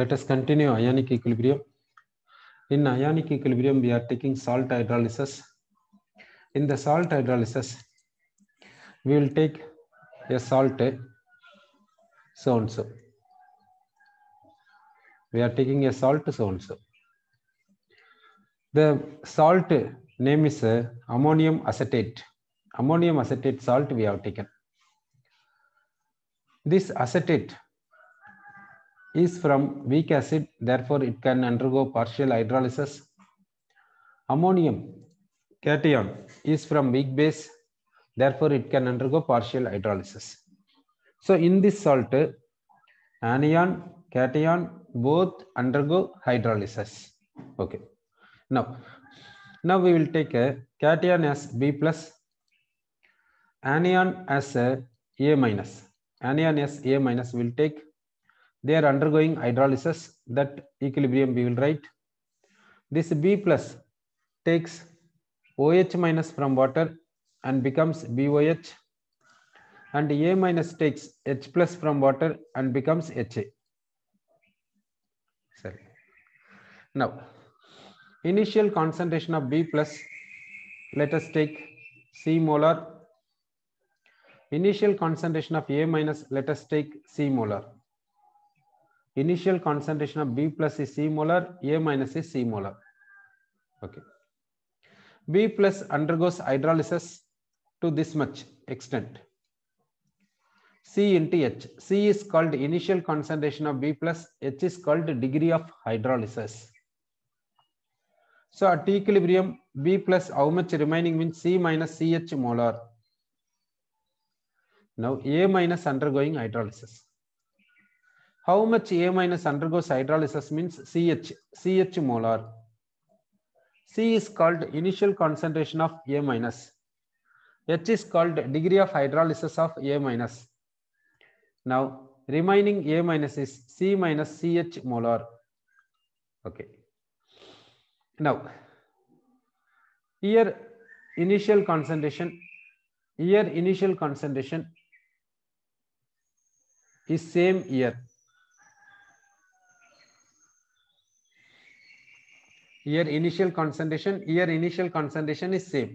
Let us continue ionic equilibrium. In ionic equilibrium, we are taking salt hydrolysis. In the salt hydrolysis, we will take a salt so and so. We are taking a salt so and so. The salt name is uh, ammonium acetate. Ammonium acetate salt we have taken. This acetate is from weak acid, therefore it can undergo partial hydrolysis. Ammonium cation is from weak base, therefore it can undergo partial hydrolysis. So in this salt, anion, cation both undergo hydrolysis. Okay. Now, now we will take a cation as B plus, anion as a A minus. Anion as A minus will take they are undergoing hydrolysis. That equilibrium we will write. This b plus takes oh minus from water and becomes boh and a minus takes h plus from water and becomes ha sorry. Now initial concentration of b plus let us take c molar. Initial concentration of a minus let us take c molar initial concentration of B plus is C molar, A minus is C molar. Okay. B plus undergoes hydrolysis to this much extent. C into H. C is called initial concentration of B plus, H is called degree of hydrolysis. So at equilibrium, B plus how much remaining means C minus CH molar. Now A minus undergoing hydrolysis how much A minus undergoes hydrolysis means CH, CH molar. C is called initial concentration of A minus. H is called degree of hydrolysis of A minus. Now remaining A minus is C minus CH molar. Okay. Now here initial concentration, here initial concentration is same here here initial concentration here initial concentration is same.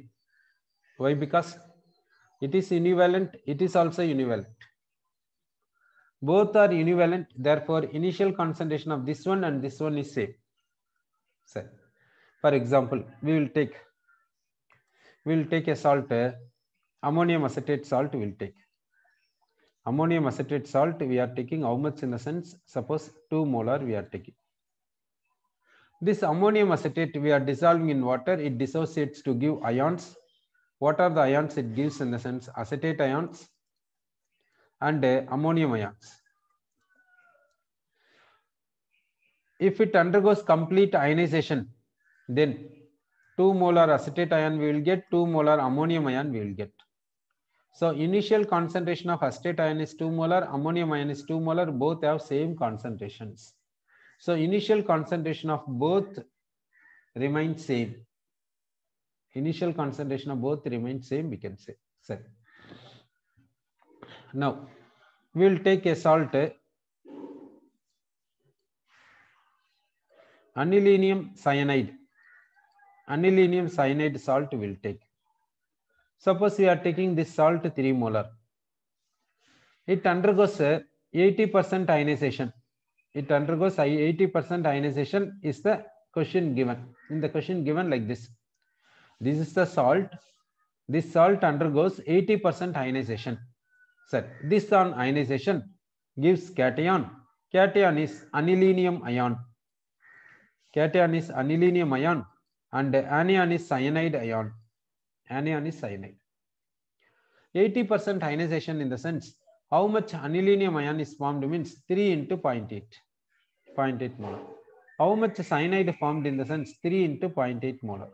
Why? Because it is univalent it is also univalent. Both are univalent therefore initial concentration of this one and this one is same. So for example we will take we will take a salt ammonium acetate salt we will take. Ammonium acetate salt we are taking how much in the sense? Suppose 2 molar we are taking this ammonium acetate we are dissolving in water, it dissociates to give ions. What are the ions it gives in the sense acetate ions and uh, ammonium ions. If it undergoes complete ionization, then 2 molar acetate ion we will get, 2 molar ammonium ion we will get. So initial concentration of acetate ion is 2 molar, ammonium ion is 2 molar, both have same concentrations. So initial concentration of both remains same. Initial concentration of both remains same, we can say. say. Now, we will take a salt, anilinium cyanide. Anilinium cyanide salt will take. Suppose we are taking this salt 3 molar. It undergoes 80% ionization it undergoes 80% ionization is the question given. In the question given like this. This is the salt. This salt undergoes 80% ionization. Sir, this on ionization gives cation. Cation is anilinium ion. Cation is anilinium ion and anion is cyanide ion. Anion is cyanide. 80% ionization in the sense how much anilinium ion is formed means 3 into 0.8 0.8 molar. How much cyanide formed in the sense 3 into 0.8 molar.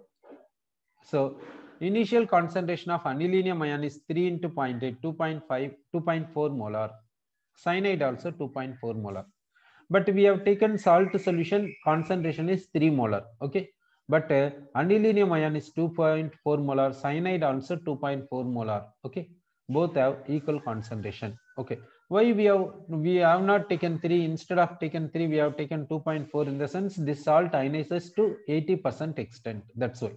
So initial concentration of anilinium ion is 3 into 0.8 2.5 2.4 molar. Cyanide also 2.4 molar. But we have taken salt solution concentration is 3 molar okay? But uh, anilinium ion is 2.4 molar cyanide also 2.4 molar okay both have equal concentration okay Why we have we have not taken 3 instead of taken 3 we have taken 2.4 in the sense this salt ionizes to 80% extent. That's why.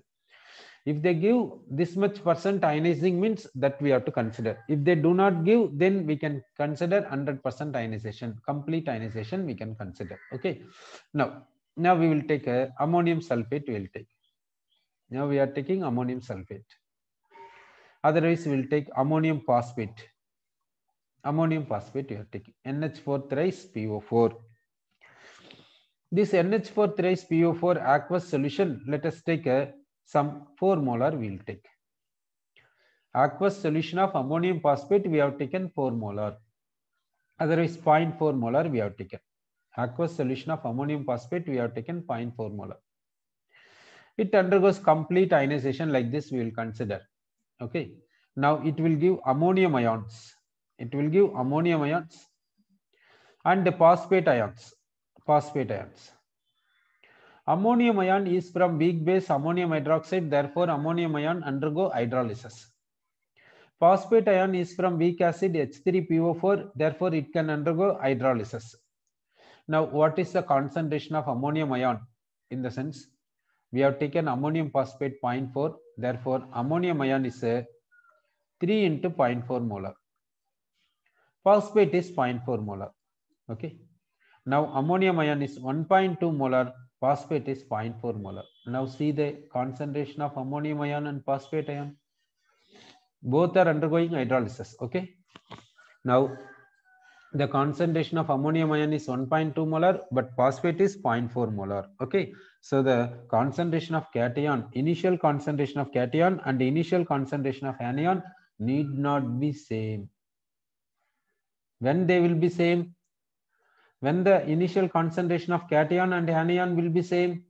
If they give this much percent ionizing means that we have to consider. If they do not give, then we can consider 100% ionization, complete ionization we can consider. Okay. Now, now we will take a ammonium sulfate we will take. Now we are taking ammonium sulfate. Otherwise, we will take ammonium phosphate. Ammonium phosphate we are taking NH4 thrice PO4. This NH4 thrice PO4 aqueous solution, let us take a some 4 molar we will take. Aqueous solution of ammonium phosphate we have taken 4 molar. Otherwise 0.4 molar we have taken. Aqueous solution of ammonium phosphate we have taken 0.4 molar. It undergoes complete ionization like this we will consider. Okay. Now it will give ammonium ions. It will give ammonium ions and the phosphate ions. Phosphate ions. Ammonium ion is from weak base ammonium hydroxide, therefore ammonium ion undergo hydrolysis. Phosphate ion is from weak acid H3PO4, therefore it can undergo hydrolysis. Now, what is the concentration of ammonium ion? In the sense, we have taken ammonium phosphate 0.4, therefore ammonium ion is a 3 into 0.4 molar. Phosphate is 0.4 molar. Okay. Now ammonium ion is 1.2 molar, phosphate is 0.4 molar. Now see the concentration of ammonium ion and phosphate ion. Both are undergoing hydrolysis. Okay. Now the concentration of ammonium ion is 1.2 molar, but phosphate is 0.4 molar. Okay. So the concentration of cation, initial concentration of cation and initial concentration of anion need not be same. When they will be same? When the initial concentration of cation and anion will be same?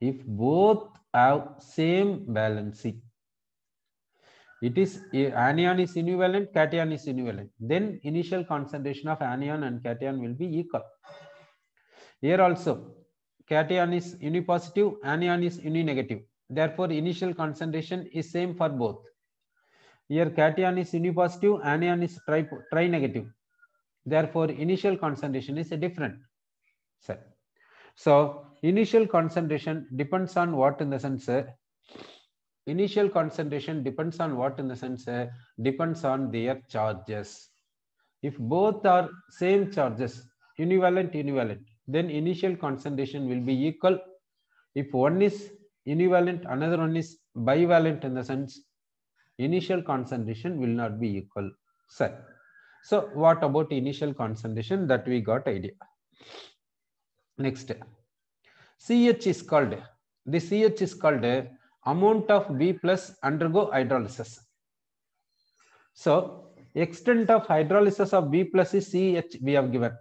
If both have same valency. It is anion is univalent, cation is univalent. Then initial concentration of anion and cation will be equal. Here also, cation is unipositive, anion is uninegative. Therefore, initial concentration is same for both. Here cation is unipositive, anion is tri, tri negative. Therefore, initial concentration is different. So, so initial concentration depends on what in the sense uh, initial concentration depends on what in the sense uh, depends on their charges. If both are same charges, univalent, univalent, then initial concentration will be equal. If one is univalent, another one is bivalent in the sense initial concentration will not be equal. So, so what about initial concentration that we got idea. Next, CH is called, the CH is called amount of B plus undergo hydrolysis. So extent of hydrolysis of B plus is CH we have given.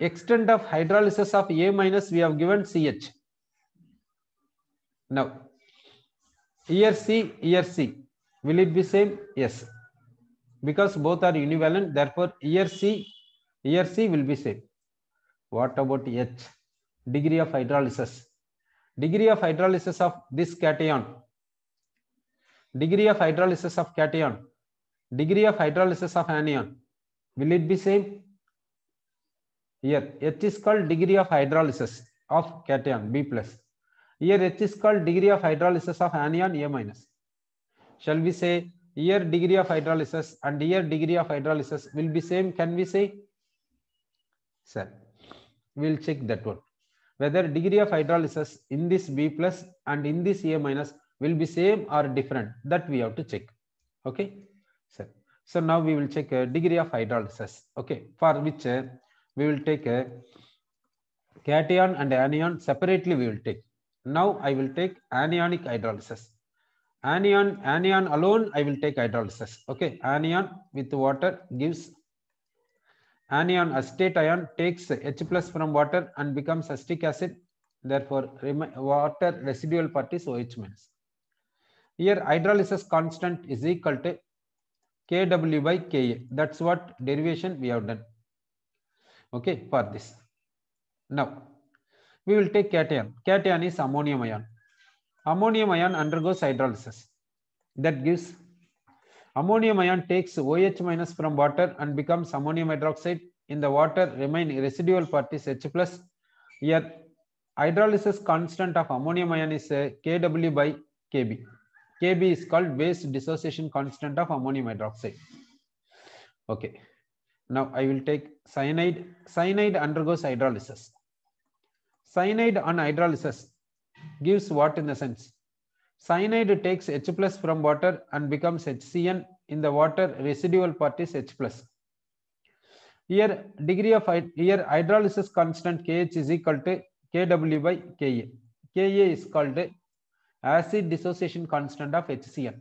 Extent of hydrolysis of A minus we have given CH. Now, here C, here C. Will it be same? Yes. Because both are univalent, therefore here C, here C will be same. What about H? Degree of hydrolysis. Degree of hydrolysis of this cation. Degree of hydrolysis of cation. Degree of hydrolysis of anion. Will it be same? Here, H is called degree of hydrolysis of cation B plus. Here H is called degree of hydrolysis of anion A minus. Shall we say here degree of hydrolysis and here degree of hydrolysis will be same? Can we say? Sir, we'll check that one. Whether degree of hydrolysis in this B plus and in this A minus will be same or different. That we have to check. Okay. Sir. So now we will check a degree of hydrolysis. Okay. For which uh, we will take a cation and anion separately we will take. Now I will take anionic hydrolysis. Anion, anion alone, I will take hydrolysis. Okay, anion with water gives anion acetate ion takes H plus from water and becomes acetic acid. Therefore, water residual part is OH minus. Here hydrolysis constant is equal to Kw by Ka. That's what derivation we have done. Okay, for this. Now, we will take cation. Cation is ammonium ion. Ammonium ion undergoes hydrolysis. That gives Ammonium ion takes OH minus from water and becomes ammonium hydroxide. In the water remain residual part is H plus. Here hydrolysis constant of ammonium ion is Kw by Kb. Kb is called base dissociation constant of ammonium hydroxide. Okay. Now I will take cyanide. Cyanide undergoes hydrolysis. Cyanide on hydrolysis gives what in the sense? Cyanide takes H plus from water and becomes HCN. In the water, residual part is H plus. Here, degree of here hydrolysis constant Kh is equal to Kw by Ka. Ka is called acid dissociation constant of HCN.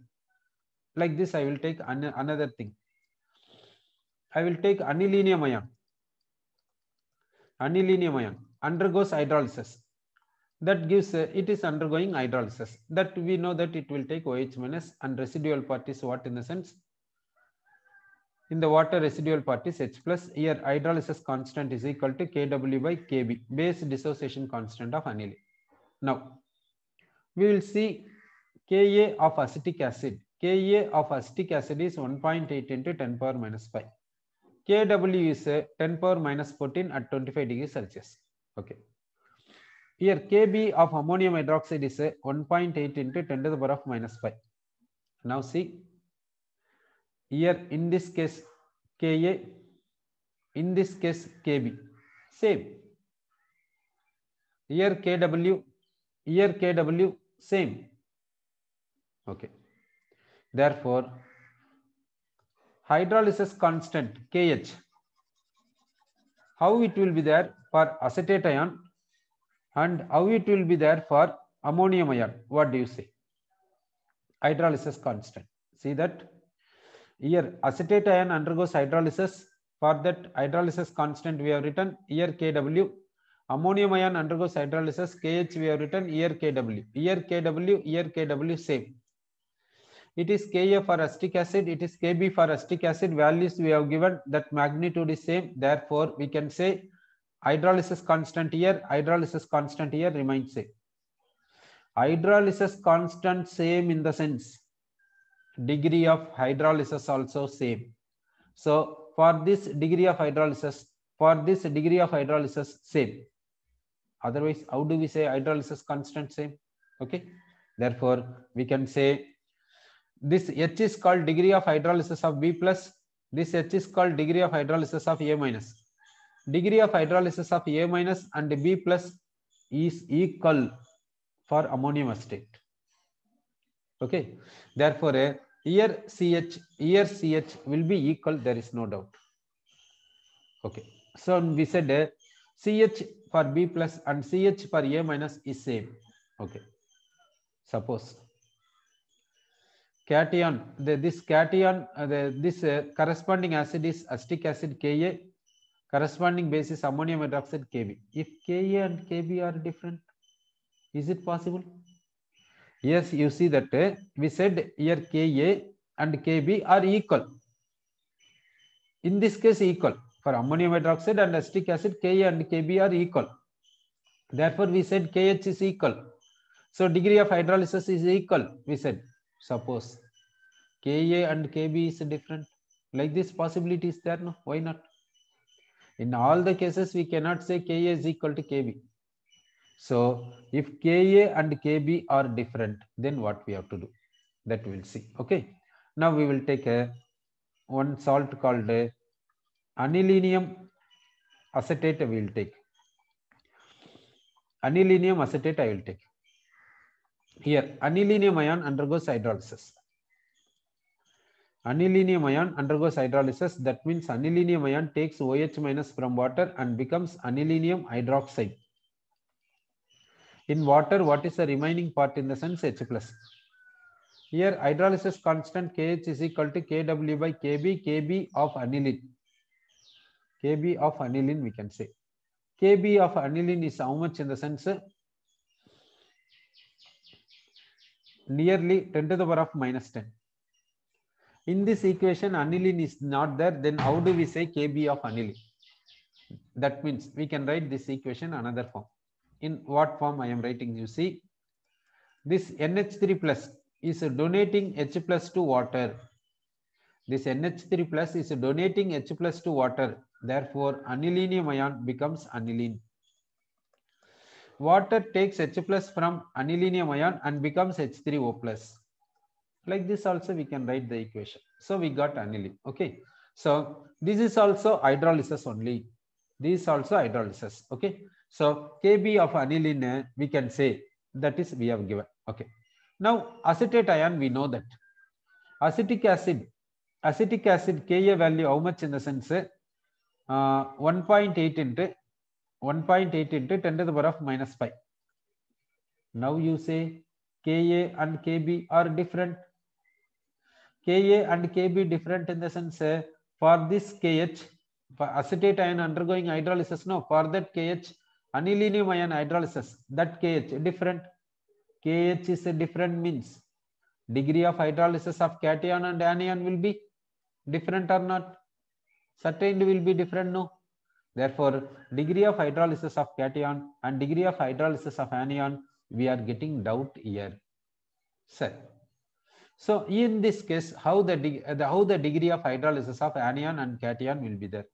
Like this, I will take an another thing. I will take anilinium ion. Anilinium ion undergoes hydrolysis. That gives uh, it is undergoing hydrolysis. That we know that it will take OH minus and residual part is what in the sense? In the water residual part is H plus. Here hydrolysis constant is equal to Kw by Kb, base dissociation constant of aniline. Now we will see Ka of acetic acid. Ka of acetic acid is 1.8 into 10 power minus 5. Kw is uh, 10 power minus 14 at 25 degrees Celsius. Okay. Here Kb of ammonium hydroxide is uh, 1.8 into 10 to the power of minus 5. Now see, here in this case Ka, in this case Kb, same. Here Kw, here Kw, same. Okay. Therefore, hydrolysis constant Kh, how it will be there for acetate ion and how it will be there for ammonium ion. What do you say? Hydrolysis constant. See that here acetate ion undergoes hydrolysis. For that hydrolysis constant we have written here Kw. Ammonium ion undergoes hydrolysis. Kh we have written here Kw. Here Kw, here Kw same. It is Ka for acetic acid. It is Kb for acetic acid. Values we have given that magnitude is same. Therefore, we can say hydrolysis constant here, hydrolysis constant here remains same. Hydrolysis constant same in the sense degree of hydrolysis also same. So for this degree of hydrolysis, for this degree of hydrolysis same. Otherwise, how do we say hydrolysis constant same? Okay. Therefore, we can say this H is called degree of hydrolysis of B plus. This H is called degree of hydrolysis of A minus. Degree of hydrolysis of A minus and B plus is equal for ammonium acetate. Okay. Therefore, uh, here CH, here CH will be equal. There is no doubt. Okay. So we said CH for B plus and CH for A minus is same. Okay. Suppose cation, the, this cation, uh, the, this uh, corresponding acid is acetic acid Ka, corresponding base is ammonium hydroxide Kb. If Ka and Kb are different, is it possible? Yes, you see that uh, we said here Ka and Kb are equal. In this case, equal. For ammonium hydroxide and acetic acid, Ka and Kb are equal. Therefore, we said Kh is equal. So, degree of hydrolysis is equal, we said. Suppose Ka and Kb is different. Like this possibility is there, no? Why not? In all the cases, we cannot say Ka is equal to Kb. So, if Ka and Kb are different, then what we have to do? That we'll see. Okay. Now we will take a one salt called anilinium acetate. We will take anilinium acetate. I will take here. Anilinium ion undergoes hydrolysis. Anilinium ion undergoes hydrolysis. That means anilinium ion takes OH minus from water and becomes anilinium hydroxide. In water, what is the remaining part in the sense H plus? Here hydrolysis constant Kh is equal to Kw by Kb, Kb of aniline. Kb of aniline we can say. Kb of aniline is how much in the sense? Nearly 10 to the power of minus 10. In this equation, aniline is not there. Then how do we say Kb of aniline? That means we can write this equation another form. In what form I am writing? You see, this NH3 plus is donating H plus to water. this NH3 plus is donating H plus to water. Therefore, anilinium ion becomes aniline. Water takes H plus from anilinium ion and becomes H3O plus. Like this also we can write the equation. So we got aniline. Okay. So this is also hydrolysis only. This is also hydrolysis. Okay. So Kb of aniline we can say that is we have given. Okay. Now acetate ion we know that. Acetic acid, acetic acid Ka value how much in the sense uh, 1.8 into 1.8 into 10 to the power of minus 5. Now you say Ka and Kb are different. Ka and Kb different in the sense uh, for this KH, for acetate ion undergoing hydrolysis, no, for that KH, anilinium ion hydrolysis, that KH different. KH is a different means degree of hydrolysis of cation and anion will be different or not? Certainly will be different, no? Therefore, degree of hydrolysis of cation and degree of hydrolysis of anion, we are getting doubt here. Sir. So in this case, how the, uh, the how the degree of hydrolysis of anion and cation will be there?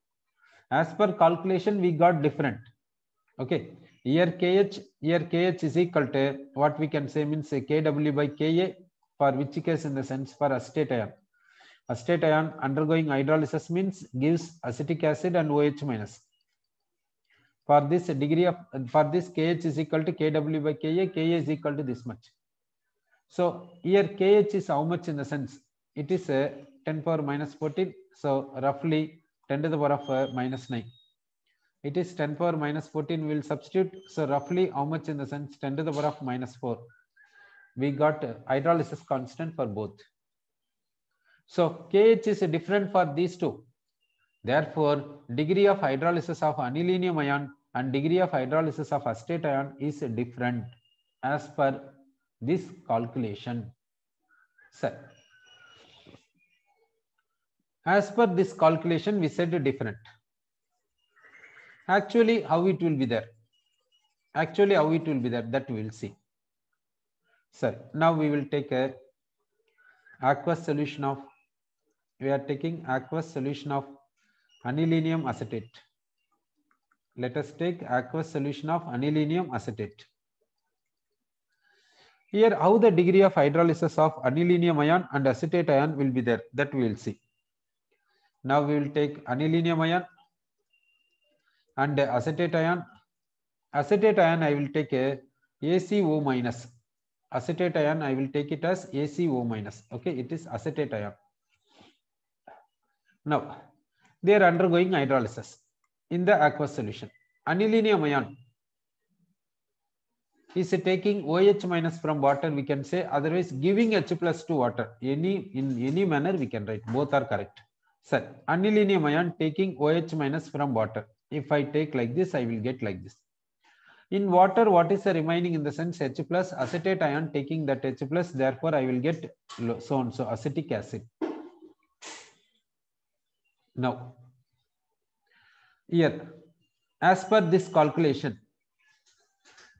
As per calculation, we got different. Okay. Here KH, here KH is equal to what we can say means KW by KA for which case in the sense for acetate ion. Acetate ion undergoing hydrolysis means gives acetic acid and OH minus. For this degree of for this KH is equal to KW by KA, KA is equal to this much. So here KH is how much in the sense? It is a 10 power minus 14. So roughly 10 to the power of uh, minus 9. It is 10 power minus 14 will substitute. So roughly how much in the sense 10 to the power of minus 4. We got hydrolysis constant for both. So KH is different for these two. Therefore, degree of hydrolysis of anilinium ion and degree of hydrolysis of acetate ion is different as per this calculation. Sir. As per this calculation, we said different. Actually, how it will be there? Actually, how it will be there? That we will see. Sir, now we will take a aqueous solution of, we are taking aqueous solution of anilinium acetate. Let us take aqueous solution of anilinium acetate. Here, how the degree of hydrolysis of anilinium ion and acetate ion will be there, that we will see. Now we will take anilinium ion and acetate ion. Acetate ion, I will take a ACO minus. Acetate ion, I will take it as ACO minus. Okay, it is acetate ion. Now, they are undergoing hydrolysis in the aqueous solution. Anilinium ion is taking OH minus from water, we can say, otherwise giving H plus to water. Any in any manner we can write, both are correct. Sir, anilinium ion taking OH minus from water. If I take like this, I will get like this. In water, what is the remaining in the sense H plus acetate ion taking that H plus, therefore I will get so on so acetic acid. Now, here, as per this calculation,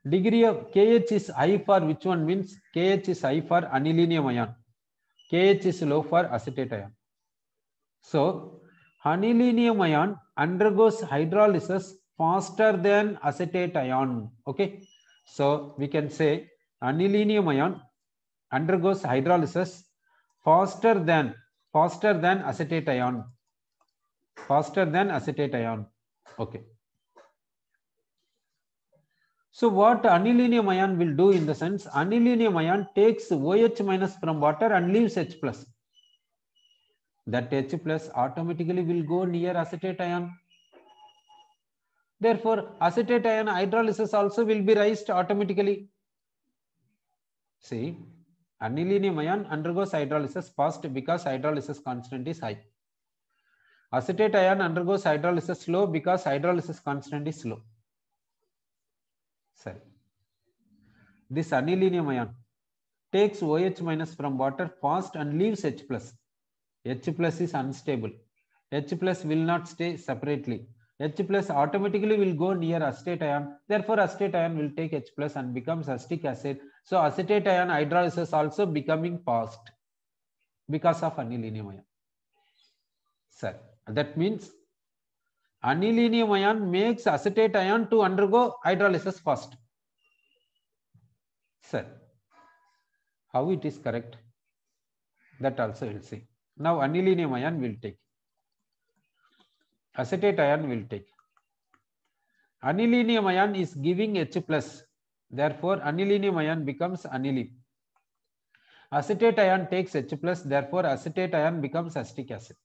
degree of KH is high for which one means KH is high for anilinium ion. KH is low for acetate ion. So, anilinium ion undergoes hydrolysis faster than acetate ion. Okay. So, we can say anilinium ion undergoes hydrolysis faster than faster than acetate ion faster than acetate ion okay so what anilinium ion will do in the sense anilinium ion takes OH minus from water and leaves H plus. That H plus automatically will go near acetate ion. Therefore, acetate ion hydrolysis also will be raised automatically. See, anilinium ion undergoes hydrolysis fast because hydrolysis constant is high. Acetate ion undergoes hydrolysis slow because hydrolysis constant is slow. Sorry. This anilinium ion takes OH minus from water fast and leaves H plus. H plus is unstable. H plus will not stay separately. H plus automatically will go near acetate ion. Therefore, acetate ion will take H plus and becomes acetic acid. So, acetate ion hydrolysis also becoming fast because of anilinium ion. Sir, that means anilinium ion makes acetate ion to undergo hydrolysis first. Sir, how it is correct? That also we'll see. Now anilinium ion will take. Acetate ion will take. Anilinium ion is giving H plus. Therefore, anilinium ion becomes aniline. Acetate ion takes H plus. Therefore, acetate ion becomes acetic acid.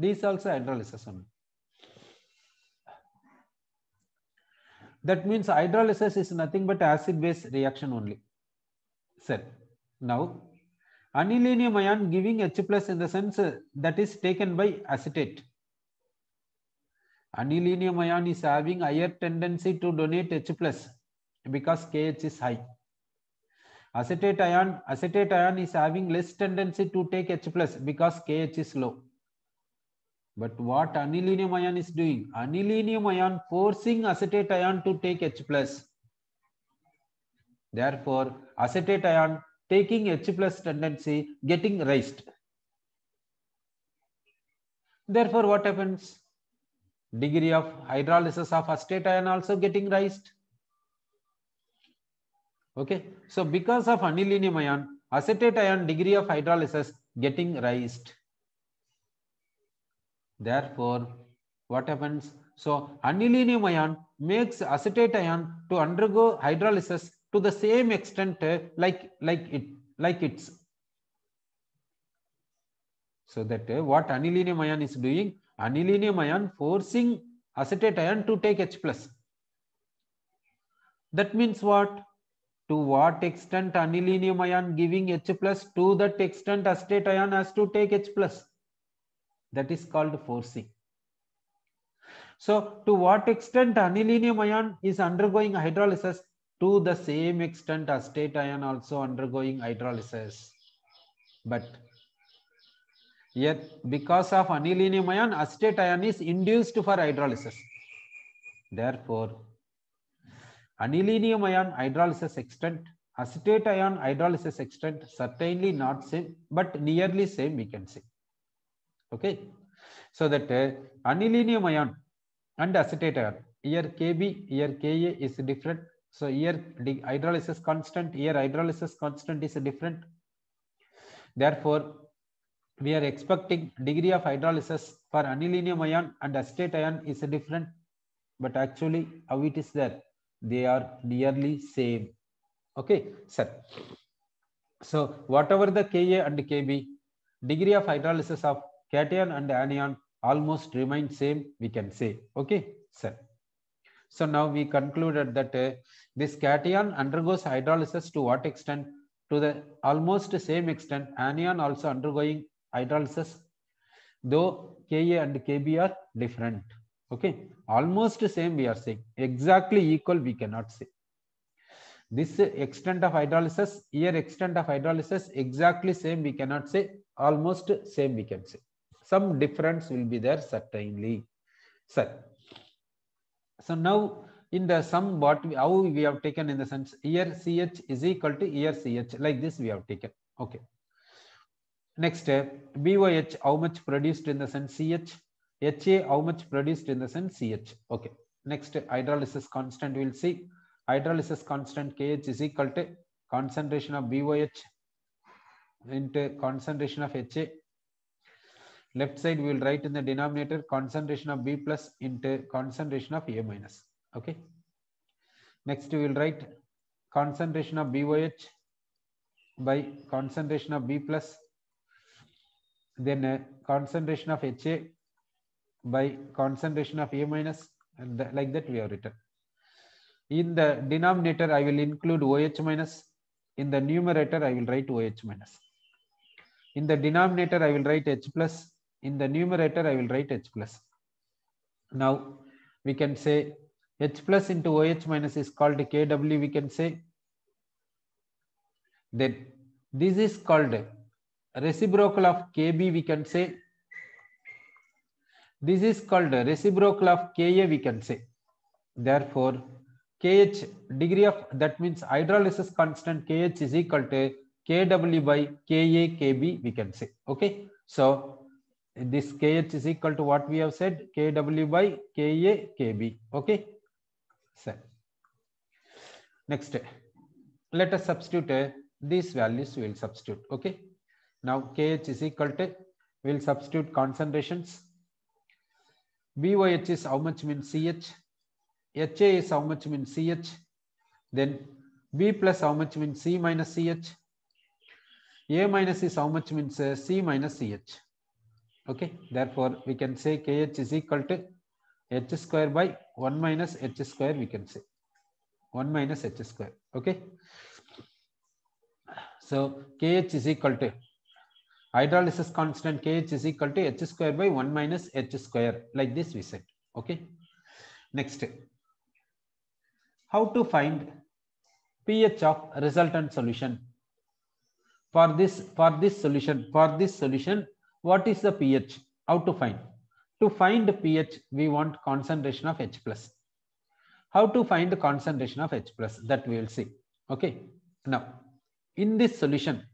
These also hydrolysis only. That means hydrolysis is nothing but acid base reaction only. Sir, now anilinium ion giving H plus in the sense that is taken by acetate. Anilinium ion is having higher tendency to donate H plus because KH is high. Acetate ion, acetate ion is having less tendency to take H plus because KH is low. But what anilinium ion is doing? Anilinium ion forcing acetate ion to take H plus. Therefore, acetate ion taking H plus tendency getting raised. Therefore, what happens? Degree of hydrolysis of acetate ion also getting raised. Okay, so because of anilinium ion, acetate ion degree of hydrolysis getting raised. Therefore, what happens? So anilinium ion makes acetate ion to undergo hydrolysis to the same extent uh, like like it like it's. So that uh, what anilinium ion is doing, anilinium ion forcing acetate ion to take H plus. That means what? To what extent anilinium ion giving H plus to that extent acetate ion has to take H plus. That is called forcing. So to what extent anilinium ion is undergoing hydrolysis to the same extent acetate ion also undergoing hydrolysis. But yet because of anilinium ion acetate ion is induced for hydrolysis. Therefore anilinium ion hydrolysis extent acetate ion hydrolysis extent certainly not same but nearly same we can say okay. So that uh, anilinium ion and acetate ion. Here kb here ka is different. So here the hydrolysis constant here hydrolysis constant is different. Therefore we are expecting degree of hydrolysis for anilinium ion and acetate ion is different. But actually how it is there? They are nearly same. Okay sir. So whatever the ka and kb degree of hydrolysis of cation and anion almost remain same we can say. Okay sir. So now we concluded that uh, this cation undergoes hydrolysis to what extent? To the almost same extent anion also undergoing hydrolysis though ka and kb are different. Okay almost same we are saying exactly equal we cannot say. This extent of hydrolysis here extent of hydrolysis exactly same we cannot say almost same we can say some difference will be there certainly. Sir so now in the sum what we, how we have taken in the sense here ch is equal to here ch like this we have taken. Okay. Next BOH how much produced in the sense ch HA how much produced in the sense ch okay. Next hydrolysis constant we'll see. Hydrolysis constant kh is equal to concentration of BOH into concentration of HA left side we will write in the denominator concentration of b plus into concentration of a minus okay? Next we will write concentration of BOH by concentration of b plus then uh, concentration of HA by concentration of a minus and th like that we have written. In the denominator i will include oh minus. In the numerator i will write oh minus. In the denominator i will write h plus in the numerator i will write h plus. Now we can say h plus into oh minus is called kw we can say. Then this is called reciprocal of kb we can say. This is called reciprocal of ka we can say. Therefore kh degree of that means hydrolysis constant kh is equal to kw by ka kb we can say. Okay? So this kh is equal to what we have said? Kw by ka kb okay? So next. Let us substitute uh, these values we will substitute. Okay? Now kh is equal to we will substitute concentrations. BOH is how much means CH, HA is how much means CH, then B plus how much means C minus CH, A minus is how much means uh, C minus CH. Okay, therefore we can say KH is equal to H square by 1 minus H square we can say. 1 minus H square. Okay, so KH is equal to hydrolysis constant kh is equal to h square by 1 minus h square like this we said okay? Next how to find ph of resultant solution? For this for this solution for this solution what is the ph? How to find? To find ph we want concentration of h plus. How to find the concentration of h plus? That we will see. Okay. Now in this solution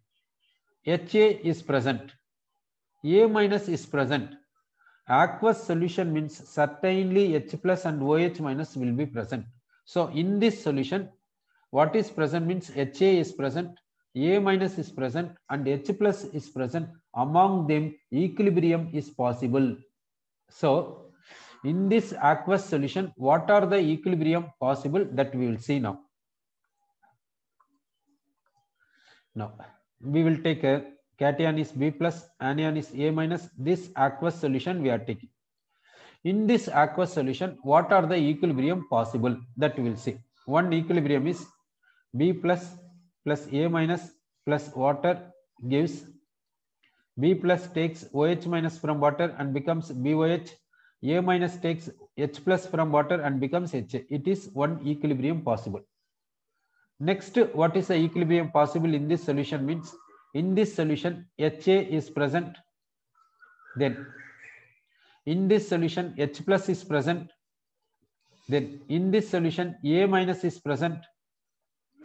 HA is present, A minus is present. Aqueous solution means certainly H plus and OH minus will be present. So in this solution, what is present means HA is present, A minus is present and H plus is present. Among them, equilibrium is possible. So in this aqueous solution, what are the equilibrium possible that we will see now. Now, we will take a cation is B plus, anion is A minus. This aqueous solution we are taking. In this aqueous solution, what are the equilibrium possible that we will see. One equilibrium is B plus plus A minus plus water gives B plus takes OH minus from water and becomes BOH. A minus takes H plus from water and becomes H. It is one equilibrium possible. Next, what is the equilibrium possible in this solution means in this solution HA is present. Then in this solution H plus is present. Then in this solution A minus is present.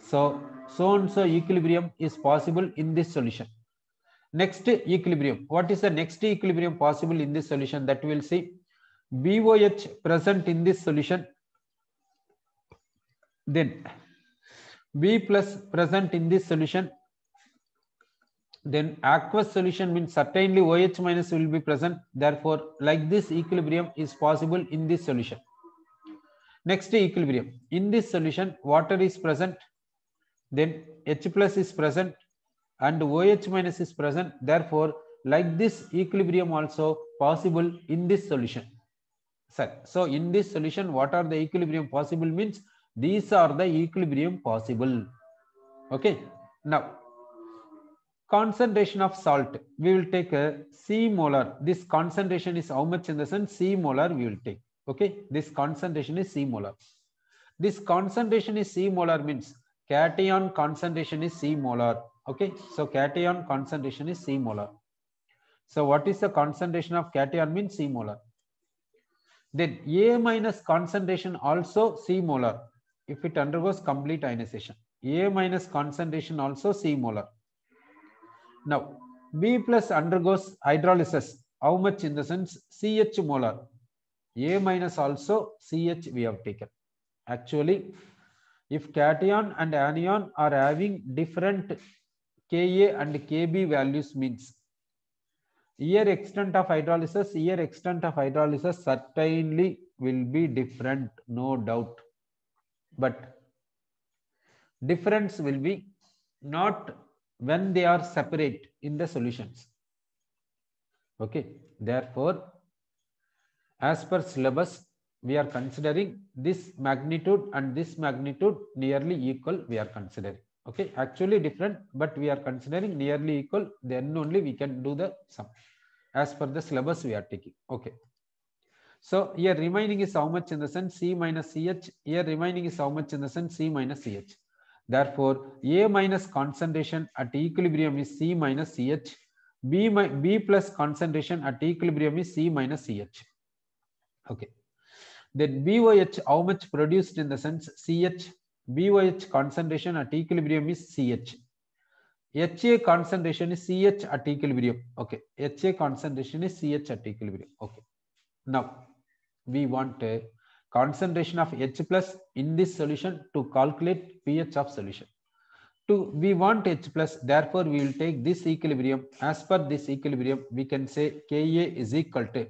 So, so and so equilibrium is possible in this solution. Next equilibrium. What is the next equilibrium possible in this solution that we will see? BOH present in this solution. Then B plus present in this solution. Then aqueous solution means certainly OH minus will be present. Therefore, like this equilibrium is possible in this solution. Next equilibrium. In this solution, water is present. Then H plus is present and OH minus is present. Therefore, like this equilibrium also possible in this solution. Sir, so in this solution, what are the equilibrium possible means these are the equilibrium possible. Okay. Now, concentration of salt. We will take a C molar. This concentration is how much in the sense C molar we will take. Okay. This concentration is C molar. This concentration is C molar means cation concentration is C molar. Okay. So cation concentration is C molar. So what is the concentration of cation means C molar. Then A minus concentration also C molar if it undergoes complete ionization. A minus concentration also C molar. Now, B plus undergoes hydrolysis. How much in the sense CH molar? A minus also CH we have taken. Actually, if cation and anion are having different Ka and Kb values means here extent of hydrolysis, here extent of hydrolysis certainly will be different, no doubt but difference will be not when they are separate in the solutions. Okay, therefore, as per syllabus, we are considering this magnitude and this magnitude nearly equal we are considering. Okay, actually different, but we are considering nearly equal, then only we can do the sum. As per the syllabus we are taking. Okay. So here remaining is how much in the sense C minus CH. Here remaining is how much in the sense C minus CH. Therefore, A minus concentration at equilibrium is C minus CH. B, my, B plus concentration at equilibrium is C minus CH. Okay. Then BOH, how much produced in the sense CH? BOH concentration at equilibrium is CH. HA concentration is CH at equilibrium. Okay. HA concentration is CH at equilibrium. Okay. Now we want a concentration of H plus in this solution to calculate pH of solution. To we want H plus, therefore we will take this equilibrium. As per this equilibrium, we can say Ka is equal to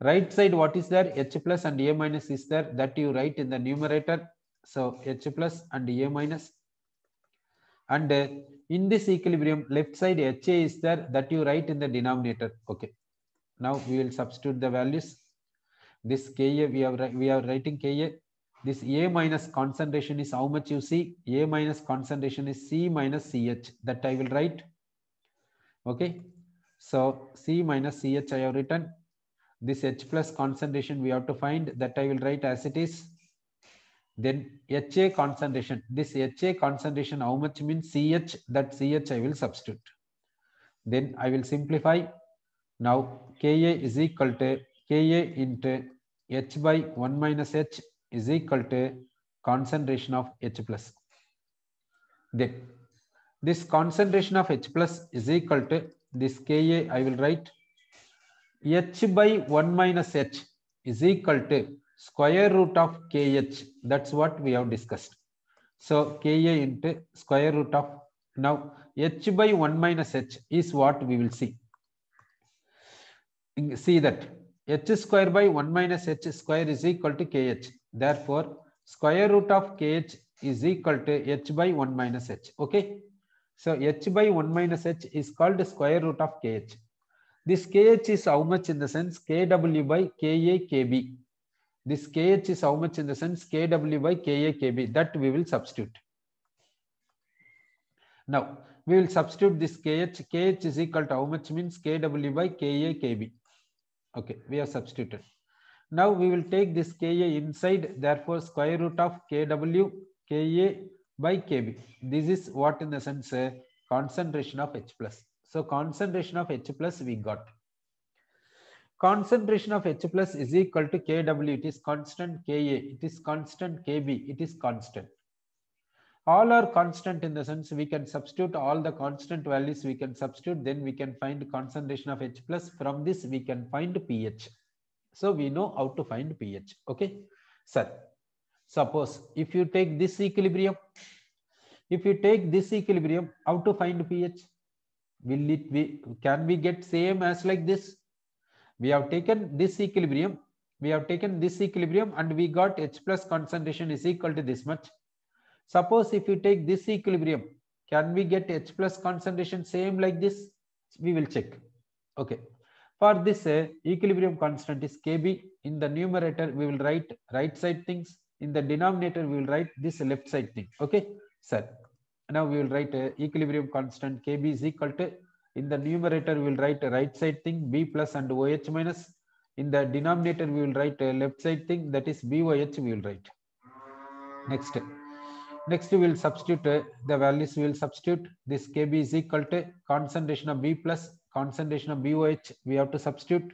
right side what is there H plus and A minus is there that you write in the numerator. So H plus and A minus and uh, in this equilibrium left side HA is there that you write in the denominator. Okay. Now we will substitute the values. This Ka we have we are writing Ka. This A minus concentration is how much you see? A minus concentration is C minus CH that I will write. Okay. So C minus CH I have written. This H plus concentration we have to find that I will write as it is. Then HA concentration. This HA concentration how much means CH that CH I will substitute. Then I will simplify. Now Ka is equal to Ka into H by 1 minus H is equal to concentration of H plus. Then this concentration of H plus is equal to this Ka I will write H by 1 minus H is equal to square root of Kh. That's what we have discussed. So Ka into square root of now H by 1 minus H is what we will see. See that H square by 1 minus H square is equal to Kh. Therefore, square root of Kh is equal to H by 1 minus H. Okay. So H by 1 minus H is called square root of Kh. This Kh is how much in the sense Kw by Ka Kb. This Kh is how much in the sense Kw by Ka Kb. That we will substitute. Now we will substitute this Kh. Kh is equal to how much means Kw by Ka Kb. Okay, we have substituted. Now we will take this Ka inside, therefore square root of Kw Ka by Kb. This is what in the sense uh, concentration of H plus. So concentration of H plus we got. Concentration of H plus is equal to Kw. It is constant Ka. It is constant Kb. It is constant. All are constant in the sense we can substitute all the constant values we can substitute. Then we can find concentration of H plus. From this we can find pH. So we know how to find pH. Okay. Sir, suppose if you take this equilibrium, if you take this equilibrium, how to find pH? Will it be, can we get same as like this? We have taken this equilibrium, we have taken this equilibrium and we got H plus concentration is equal to this much. Suppose if you take this equilibrium, can we get H plus concentration same like this? We will check. Okay. For this uh, equilibrium constant is Kb. In the numerator, we will write right side things. In the denominator, we will write this left side thing. Okay, sir. Now we will write uh, equilibrium constant Kb is equal to in the numerator we will write a right side thing b plus and oh minus. In the denominator we will write a left side thing that is boh we will write. Next. Next we will substitute uh, the values we will substitute. This kb is equal to concentration of b plus concentration of boh we have to substitute.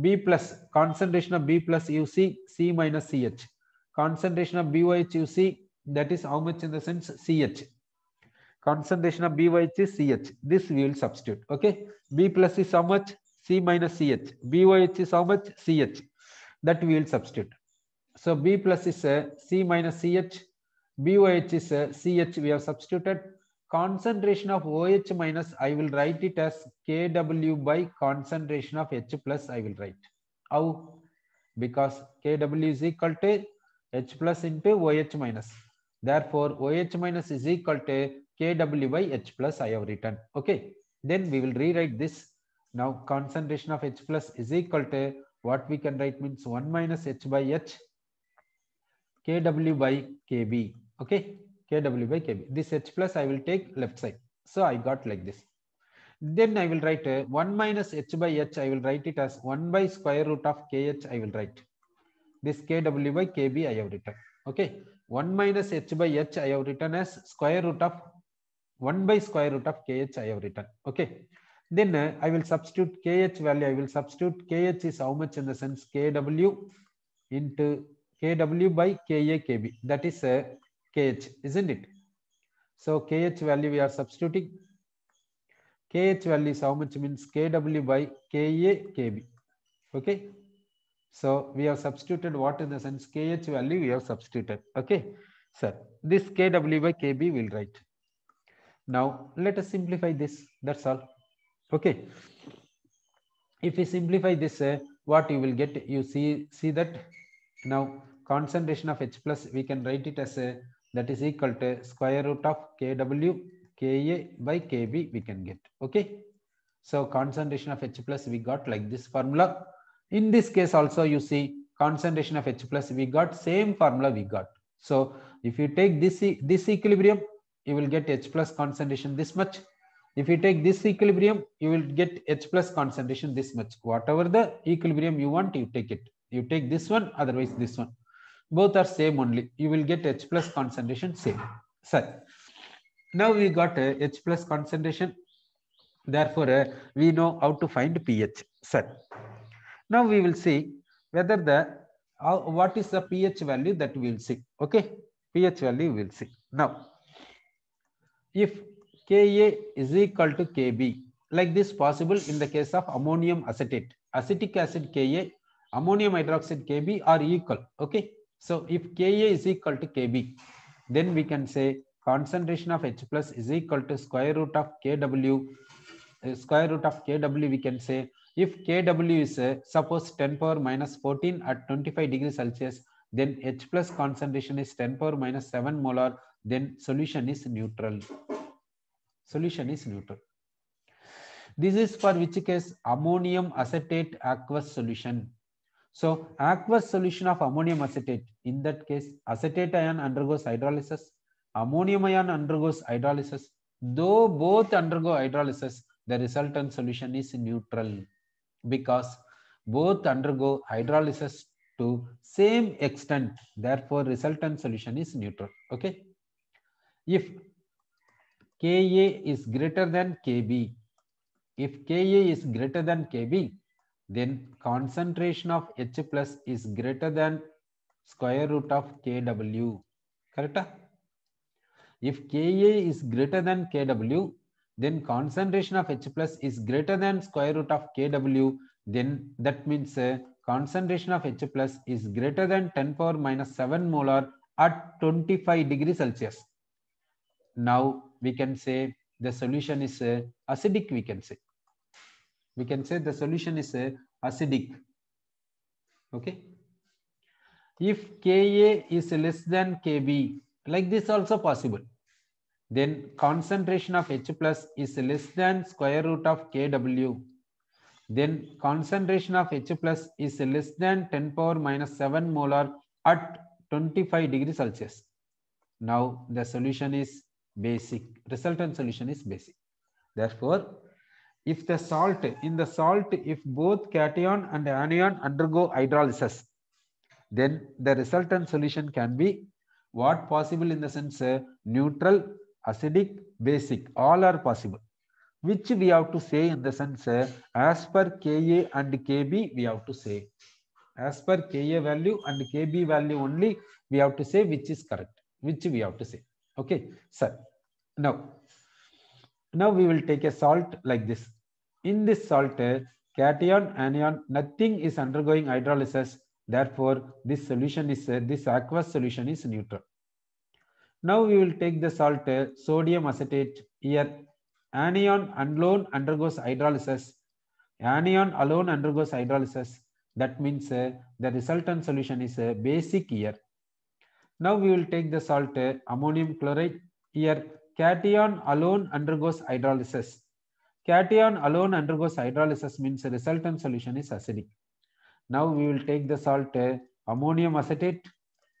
B plus concentration of b plus you see c minus ch concentration of boh see that is how much in the sense ch concentration of BOH is CH. This we will substitute. Okay. B plus is how much? C minus CH. BOH is how much? CH. That we will substitute. So B plus is uh, C minus CH. BOH is uh, CH. We have substituted. Concentration of OH minus, I will write it as KW by concentration of H plus, I will write. How? Because KW is equal to H plus into OH minus. Therefore, OH minus is equal to Kw by H plus I have written. Okay. Then we will rewrite this. Now concentration of H plus is equal to what we can write means 1 minus H by H Kw by Kb. Okay. Kw by Kb. This H plus I will take left side. So I got like this. Then I will write uh, 1 minus H by H. I will write it as 1 by square root of Kh. I will write. This Kw by Kb I have written. Okay. 1 minus H by H I have written as square root of 1 by square root of kh I have written. Okay. Then uh, I will substitute kh value. I will substitute kh is how much in the sense kw into kw by ka kb. That is uh, kh, isn't it? So kh value we are substituting. kh value is how much means kw by ka kb okay so we have substituted what in the sense kh value we have substituted okay sir this kw by kb will write now let us simplify this. That's all. Okay. If we simplify this uh, what you will get you see see that now concentration of h plus we can write it as a that is equal to square root of kw ka by kb we can get. Okay. So concentration of h plus we got like this formula. In this case also you see concentration of h plus we got same formula we got. So if you take this this equilibrium you will get h plus concentration this much. If you take this equilibrium you will get h plus concentration this much. Whatever the equilibrium you want you take it. You take this one otherwise this one. Both are same only. You will get h plus concentration same. Sir now we got uh, h plus concentration. Therefore uh, we know how to find ph. Sir now we will see whether the what is the ph value that we will see. Okay? ph value we will see. Now if ka is equal to kb like this possible in the case of ammonium acetate. Acetic acid ka ammonium hydroxide kb are equal okay? So if ka is equal to kb then we can say concentration of h plus is equal to square root of kw uh, square root of kw we can say if kw is uh, suppose 10 power minus 14 at 25 degrees celsius then h plus concentration is 10 power minus 7 molar then solution is neutral. Solution is neutral. This is for which case ammonium acetate aqueous solution. So aqueous solution of ammonium acetate. In that case acetate ion undergoes hydrolysis ammonium ion undergoes hydrolysis. Though both undergo hydrolysis the resultant solution is neutral because both undergo hydrolysis to same extent. Therefore resultant solution is neutral. Okay if ka is greater than kb if ka is greater than kb then concentration of h plus is greater than square root of kw correct? If ka is greater than kw then concentration of h plus is greater than square root of kw then that means uh, concentration of h plus is greater than 10 power minus 7 molar at 25 degrees celsius now we can say the solution is uh, acidic we can say. We can say the solution is uh, acidic. Okay? If ka is less than kb like this also possible. Then concentration of h plus is less than square root of kw. Then concentration of h plus is less than 10 power minus 7 molar at 25 degrees celsius. Now the solution is basic resultant solution is basic. Therefore if the salt in the salt if both cation and anion undergo hydrolysis then the resultant solution can be what possible in the sense uh, neutral acidic basic all are possible which we have to say in the sense uh, as per ka and kb we have to say. As per ka value and kb value only we have to say which is correct which we have to say. Okay sir now now we will take a salt like this. In this salt cation anion nothing is undergoing hydrolysis. Therefore this solution is uh, this aqueous solution is neutral. Now we will take the salt uh, sodium acetate. Here anion alone undergoes hydrolysis. Anion alone undergoes hydrolysis. That means uh, the resultant solution is uh, basic here. Now we will take the salt uh, ammonium chloride. Here cation alone undergoes hydrolysis. Cation alone undergoes hydrolysis means the resultant solution is acidic. Now we will take the salt uh, ammonium acetate.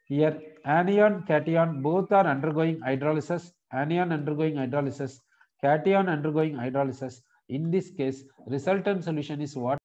Here anion cation both are undergoing hydrolysis. Anion undergoing hydrolysis cation undergoing hydrolysis. In this case resultant solution is what